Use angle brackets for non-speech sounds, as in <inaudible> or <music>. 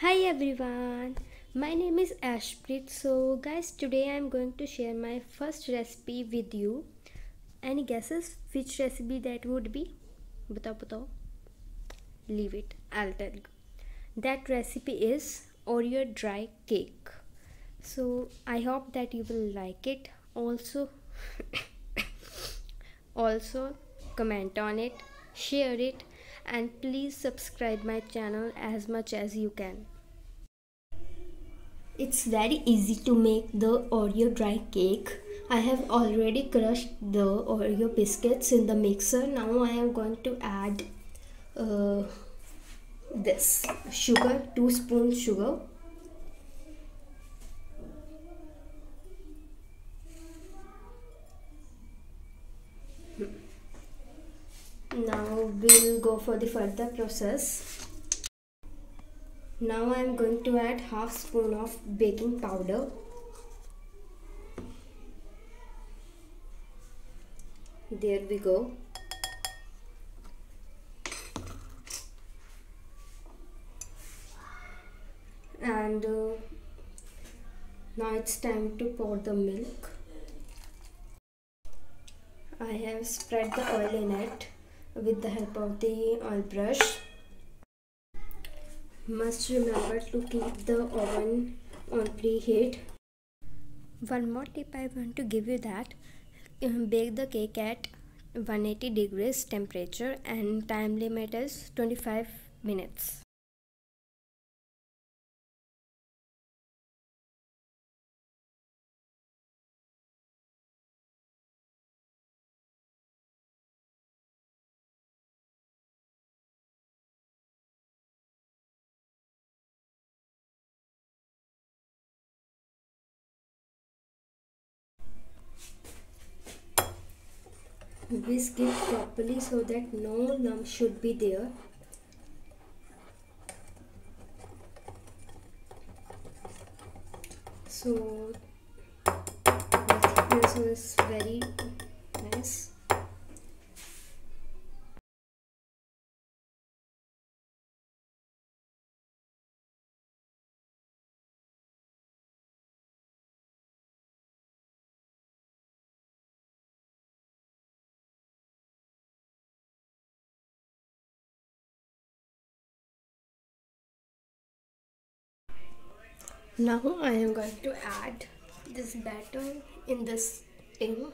Hi everyone, my name is Aishpreet. So, guys, today I am going to share my first recipe with you. Any guesses which recipe that would be? Batao, batao. Leave it, I'll tell you. That recipe is Oreo dry cake. So, I hope that you will like it. Also, <coughs> also comment on it, share it, and please subscribe my channel as much as you can. It's very easy to make the Oreo dry cake. I have already crushed the Oreo biscuits in the mixer. Now I am going to add uh, this sugar, 2 spoons sugar. Now we'll go for the further process. Now I am going to add half spoon of baking powder. There we go. And uh, now it's time to pour the milk. I have spread the oil in it with the help of the oil brush must remember to keep the oven on preheat. One more tip i want to give you that um, bake the cake at 180 degrees temperature and time limit is 25 minutes whisk it properly so that no lump should be there. So this is very now I am going to add this batter in this thing